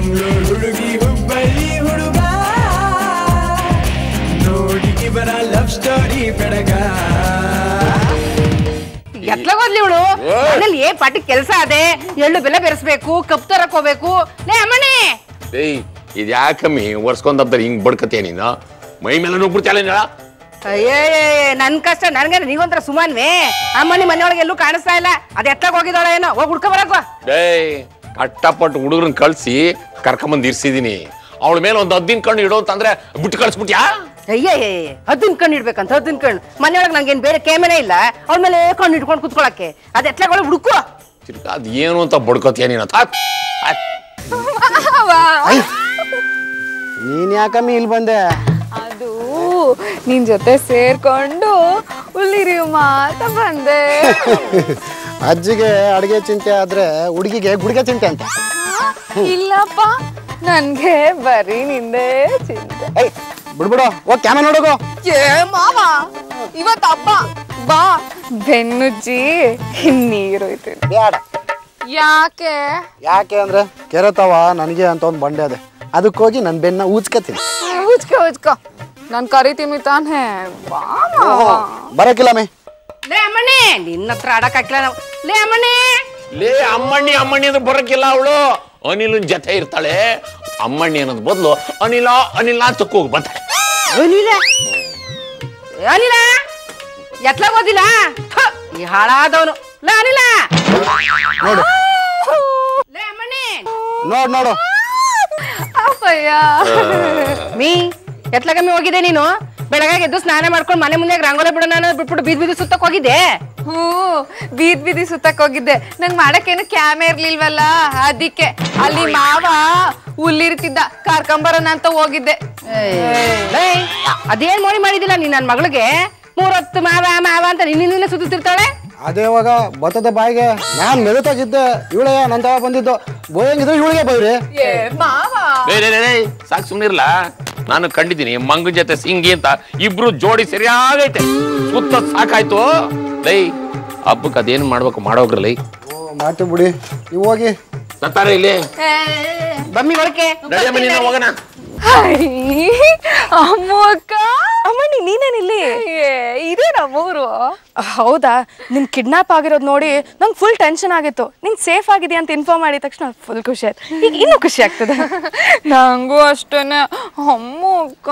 ಮಂಗಳೂರು ಹುಡುಗಿ ಹುಬ್ಬಳ್ಳಿ ಹುಡುಗ. ನೋಡಿ ಇವರ ಲವ್ ಸ್ಟೋರಿ ಬೆಳಗ ಎತ್ಲಾಗೋದ್ಲಿ ಇವಳು? ಮನೇಲಿ ಏ ಪಾಟಿ ಕೆಲಸ ಅದೇ? ಎಳ್ಳು ಬೆಲ್ಲ ಬೆರೆಸ್ಬೇಕು ಕಪ್ ತರಕ್ ಹೋಗ್ಬೇಕು. ಲೇ ಅಮ್ಮನೆ! ಏಯ್ ಇದು ಯಾಕಮ್ಮಿ ಒರ್ಸ್ಕೊಂಡಬ್ದಲ್ಲಿ ಹಿಂಗ್ ಬಡ್ಕತಿಯ ನೀನು? ಮೈ ಮೇಲೆ ನುಗ್ಬಿಡ್ತಿಯಲ್ಲ ನೀನು? ಅಯ್ಯೇ ನನ್ ಕಷ್ಟ ನನ್ಗೆ ನೀವೊಂಥರ ಸುಮಾನ್ವೇ? ಅಮ್ಮನಿ ಮನೆಯೊಳಗೆ ಎಲ್ಲೂ ಕಾಣಿಸ್ತಾ ಇಲ್ಲ. ಅದ್ ಹೋಗಿದ್ದಾಳೆ ಏನೋ ಹೋಗಿ ಹುಡ್ಕೊ ಬರಕ್ವಾ ಏಯ್ ಕಟ್ಟಪಟ್ಟು ಹುಡುಗ್ರನ್ನ ಕಳಿಸಿ ಕರ್ಕೊಂಬಂದ್ ಇರ್ಸಿದೀನಿ ಅವಳ ಮೇಲೆ ಒಂದು ಹದ್ದಿನ ಕಣ್ಣು ಇಡೋ ಅಂತಂದ್ರೆ ಬಿಟ್ಟು ಕಳ್ಸ್ಬಿಟ್ಯಾ ಅಯ್ಯೇ ಹದ್ದಿನ ಕಣ್ಣು ಇಡ್ಬೇಕಂತ ಹದ್ದಿನ ಕಣ್ಣು ಮನೆಯೊಳಗೆ ನಂಗೇನು ಬೇರೆ ಕೇಮನೆ ಇಲ್ಲ ಅವಳ ಮೇಲೆ ಕಣ್ಣು ಇಟ್ಕೊಂಡು ಕುತ್ಕೊಳಕ್ಕೆ ಅದು ಎತ್ಲಾಗ ಒಳಗೆ ಹುಡುಕು ತಿರ್ಗಾ ಅದ್ ಏನು ಅಂತ ಬಡ್ಕೋತಿಯ ನೀನು. ನೀನ್ ಯಾಕಮ್ಮಿ ಇಲ್ಲಿ ಬಂದೆ ಅದು ನಿನ್ ಜೊತೆ ಸೇರ್ಕೊಂಡು ಉಳ್ಳಿರಿ ಮಾತ ಬಂದೆ ಅಜ್ಜಿಗೆ ಅಡಿಗೆ ಚಿಂತೆ ಆದ್ರೆ ಹುಡುಗಿಗೆ ಗುಡಿಗೆ ಚಿಂತೆ ಅಂತ. ಇಲ್ಲಪ್ಪ ನನ್ಗೆ ಬರೀ ನಿಂದೆ ಚಿಂತೆ. ಏಯ್ ಬಿಡ್ಬಿಡು ಓ ಕ್ಯಾಮ ನೋಡೋಗು. ಏ ಮಾವ ಇವತ್ತು ಹಬ್ಬ. ಬಾ ಬೆನ್ನುಜ್ಜಿ ನೀರು ಬೇಡ ಯಾಕೆ? ಯಾಕೆ ಅಂದ್ರೆ ಕೆರೆತವ ನನಗೆ ಅಂತ ಒಂದು ಬಂಡೆ ಅದೆ. ಅದಕ್ಕೆ ಹೋಗಿ ನನ್ನ ಬೆನ್ನ ಊಚ್ಕತೀನಿ ಉಜ್ಕೊ ಉಜ್ಕೊ ನಾನು ಕರಿತೀನಿ ತಾನೇ. ಬಾ ಮಾವ. ಬರಕಿಲ್ಲ ಮೇ. ಲೇ ಅಮ್ಮಣಿ ನಿನ್ನ ಹತ್ರ ಆಡಕ್ ಹಾಕಿಲ್ಲ ನಾವು. ಲೇ ಅಮ್ಮಣಿ ಲೇ ಅಮ್ಮಣ್ಣಿ ಅಮ್ಮಣ್ಣಿ ಅಂದ್ರೆ ಬರಕ್ಕಿಲ್ಲ ಅವಳು. ಅನಿಲನ್ ಜೊತೆ ಇರ್ತಾಳೆ. ಅಮ್ಮಣ್ಣಿ ಅನ್ನೋದ್ ಬದಲು ಅನಿಲ ಅನಿಲ ಅಂತ ಹೋಗಿ ಬರ್ತಾಳೆ ಅನಿಲ? ಅನಿಲ? ಎತ್ಲಾಗ ಓದಿಲ್ಲ ಈ ಹಾಳಾದವನು. ಲೇ ಅನಿಲ! ನೋಡು. ಲೇ ಅಮ್ಮಣಿ ನೋಡ್ ನೋಡು. ಅಪ್ಪಯ್ಯ. ಮೀ ಎತ್ಲಾಗಮ್ಮಿ ಹೋಗಿದೆ ನೀನು? ಬೆಳಗಾಗಿ ಎದ್ದು ಸ್ನಾನ ಮಾಡ್ಕೊಂಡು ಮನೆ ಮುಂದೆ ರಂಗೋಲೆ ಬಿಡೋಣ ನಾನು ಬಿಟ್ಬಿಟ್ಟು ಬೀದ್ ಬೀದಿ ಸುತ್ತಕ್ ಹೋಗಿದ್ದೆ. ಹೂ ಬೀದ್ ಬೀದಿ ಸುತ್ತಕ್ ಹೋಗಿದ್ದೆ. ನಂಗೆ ಮಾಡಕ್ಕೇನು ಕ್ಯಾಮೆ ಇರ್ಲಿಲ್ವಲ್ಲ? ಅದಕ್ಕೆ. ಅಲ್ಲಿ ಮಾವ ಹುಲ್ಲಿರ್ತಿದ್ದ ಕರ್ಕೊಂಬರೋಣ ಅಂತ ಹೋಗಿದ್ದೆ. ಅದೇನ್ ಮೋಡಿ ಮಾಡಿದಿಲ್ಲ ನೀನ್ ನನ್ ಮಗಳಿಗೆ? ಮೂರೊತ್ತು ಮಾವ ಮಾವ ಅಂತ ನಿನ್ನೆ ಸುತ್ತಿರ್ತಾಳೆ? ಅದೇ ಇವಾಗ ಬತ್ತದ ಬಾಯಿಗೆ ನಾನ್ ಮೆದುತಾಗಿದ್ದೆ ಇವಳೆ ನನ್ನ ತವ ಬಂದಿದ್ದು. ಬೋಯಂಗಿದ್ರೆ ಇವಳಿಗೆ ಬೈರಿ. ಸಾಕ್ ಸುಮ್ನಿರ್ಲ? ನಾನು ಕಂಡಿದ್ದೀನಿ ಮಂಗ ಜೊತೆ ಸಿಂಗಿ ಅಂತ ಇಬ್ರು ಜೋಡಿ ಸರಿಯಾಗೈತೆ ಸುತ್ತ ಸಾಕಾಯ್ತು. ಲೈ ಹಬ್ಬಕ್ಕೆ ಅದೇನು ಮಾಡ್ಬೇಕು ಮಾಡೋಗ್ರ ಲೈ ಮಾತು ಬಿಡಿ. ನೀವು ಹೋಗಿ. ಸತ್ತಾರೆ ಇಲ್ಲಿ? ಬಮ್ಮಿ ಒಳಕೆ ಹೋಗೋಣ. ಅಮ್ಮ ಅಕ್ಕ ಅಮ್ಮ ನೀನೇನಿಲ್ಲಿ? ಇದೇ ಮೂರು? ಹೌದಾ? ನಿನ್ ಕಿಡ್ನಾಪ್ ಆಗಿರೋದು ನೋಡಿ ನಂಗೆ ಫುಲ್ ಟೆನ್ಷನ್ ಆಗಿತ್ತು. ನಿಂಗೆ ಸೇಫ್ ಆಗಿದೆ ಅಂತ ಇನ್ಫಾರ್ಮ್ ಮಾಡಿದ ತಕ್ಷಣ ಫುಲ್ ಖುಷಿ ಆಯ್ತು. ಈಗ ಇನ್ನೂ ಖುಷಿ ಆಗ್ತದೆ. ನಂಗೂ ಅಷ್ಟೇನೆ. ಅಮ್ಮ ಅಕ್ಕ